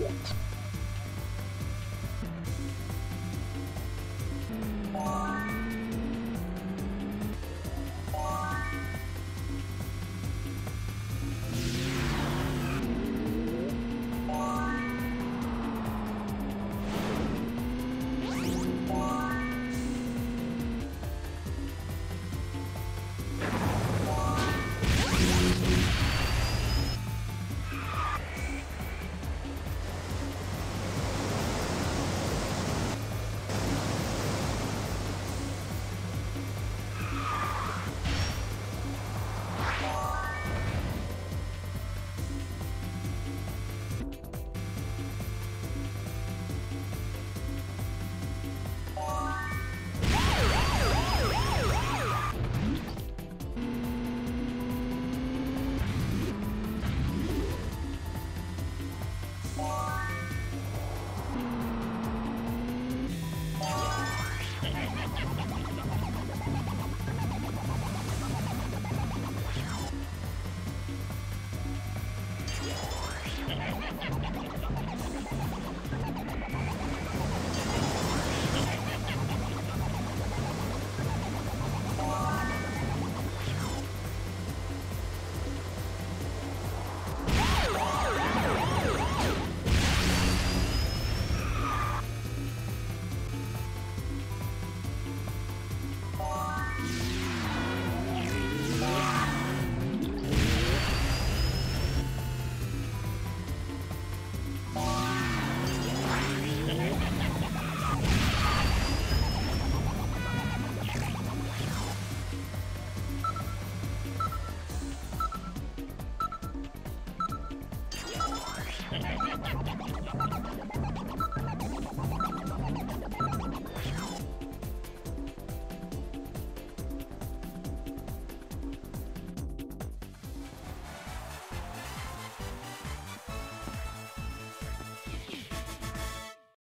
problems. Ha ha ha!